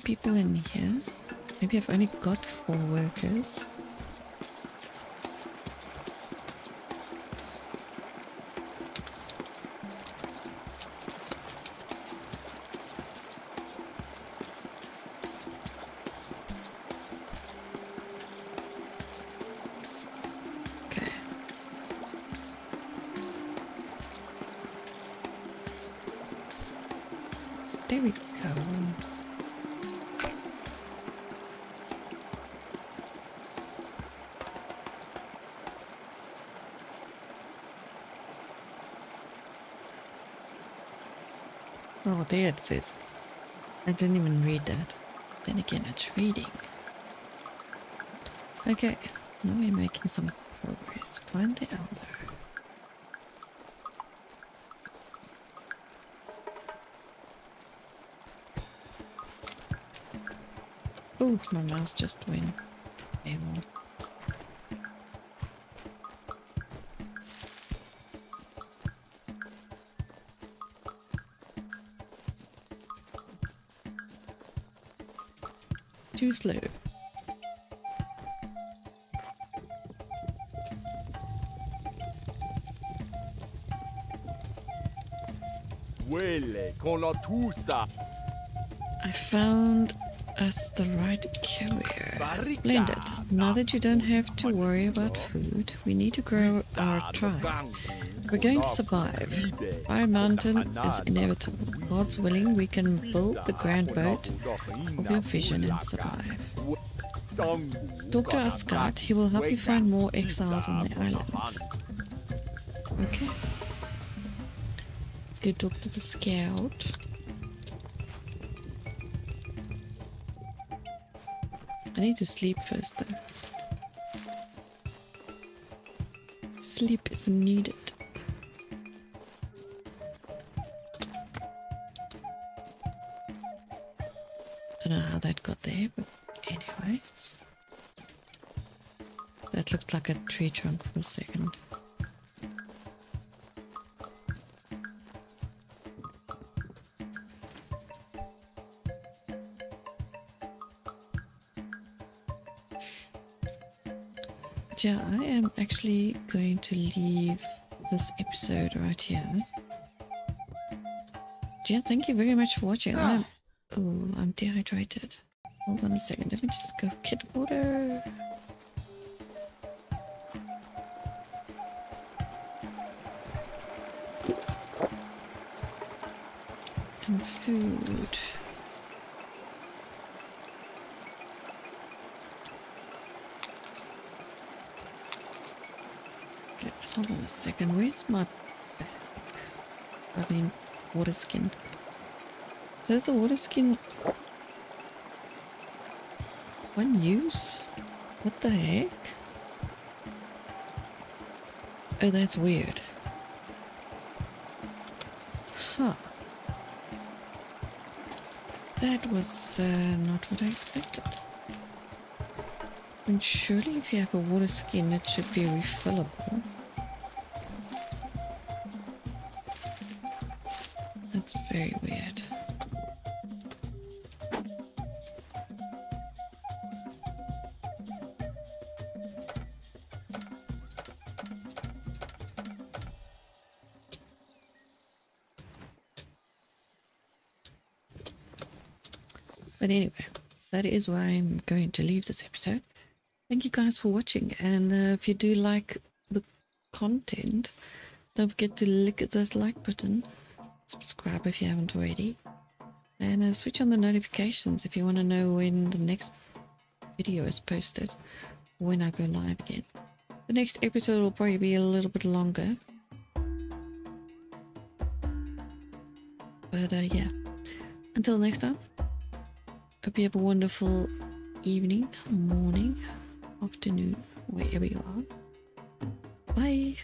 Speaker 1: People in here. Maybe I've only got four workers. I didn't even read that. Then again, it's reading. Okay, now we're making some progress. Find the elder. Oh, my mouse just went AWOL. Too slow.
Speaker 3: Huele con la tusa.
Speaker 1: I found us the right carrier. Splendid. Now that you don't have to worry about food, we need to grow our tribe. We're going to survive. Fire Mountain is inevitable. God's willing, we can build the grand boat of your vision and survive. Talk to our scout. He will help you find more exiles on the island. Okay. Let's go talk to the scout. I need to sleep first though. Sleep is needed. Looked like a tree trunk for a second. But yeah, I am actually going to leave this episode right here. Yeah, thank you very much for watching. I'm, oh, I'm dehydrated. Hold on a second. Let me just go get water. Food. Okay, hold on a second. Where's my bag? I mean, water skin. So is the water skin one use? What the heck? Oh, that's weird. That was uh, not what I expected. And surely if you have a water skin, it should be refillable. Is where I'm going to leave this episode. Thank you guys for watching. And uh, if you do like the content, don't forget to click at that like button. Subscribe if you haven't already. And uh, switch on the notifications if you want to know when the next video is posted, when I go live again. The next episode will probably be a little bit longer. But uh, yeah, until next time, hope you have a wonderful evening, morning, afternoon, wherever you are. Bye.